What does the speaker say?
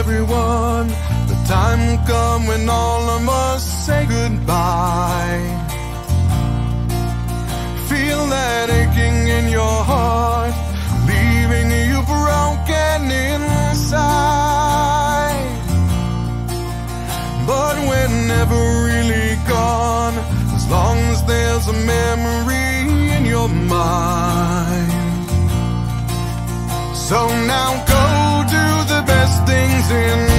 everyone. The time will come when all of us say goodbye. Feel that aching in your heart, leaving you broken inside. But we're never really gone, as long as there's a memory in your mind. So now go in